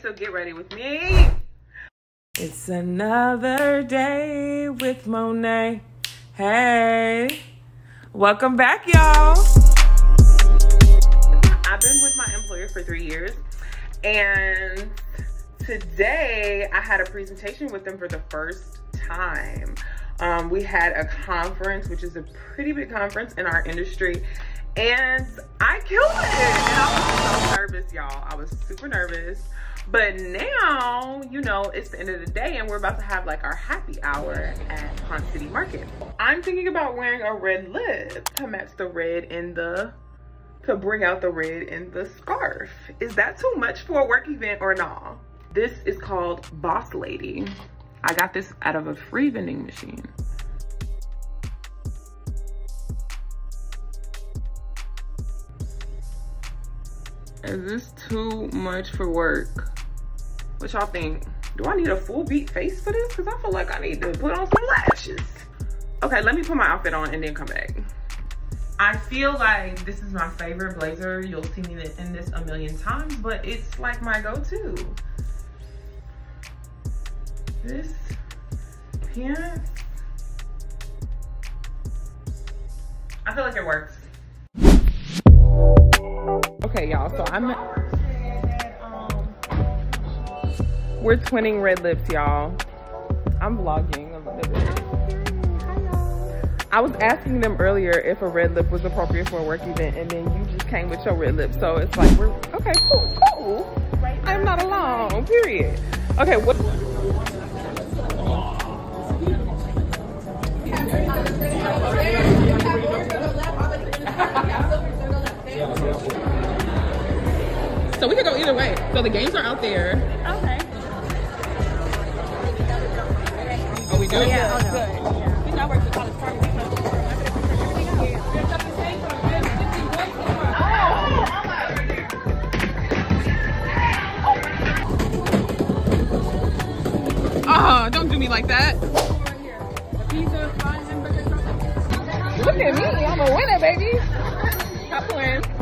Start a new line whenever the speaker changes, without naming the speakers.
So get ready with me. It's another day with MonA. Hey, welcome back, y'all. I've been with my employer for three years, and today I had a presentation with them for the first time. Um, we had a conference, which is a pretty big conference in our industry, and I killed it. Y'all. I was super nervous. But now, you know, it's the end of the day and we're about to have like our happy hour at Ponce City Market. I'm thinking about wearing a red lip to match the red in the, to bring out the red in the scarf. Is that too much for a work event or not? This is called Boss Lady. I got this out of a free vending machine. Is this too much for work? What y'all think? Do I need a full beat face for this? Cause I feel like I need to put on some lashes. Okay, let me put my outfit on and then come back. I feel like this is my favorite blazer. You'll see me in this a million times, but it's like my go-to. This pants. I feel like it works. Okay, y'all, so I'm um, we're twinning red lips, y'all. I'm vlogging. I was asking them earlier if a red lip was appropriate for a work event, and then you just came with your red lip. So it's like, we're, okay, cool, cool. I'm not alone, period. Okay, what? So we could go either way. So the games are out there.
Okay.
Oh, do?
Yeah, oh, no. Yeah. I work for college party.
Oh, oh, don't do me like that. Look at me, I'm a winner, baby. Stop playing.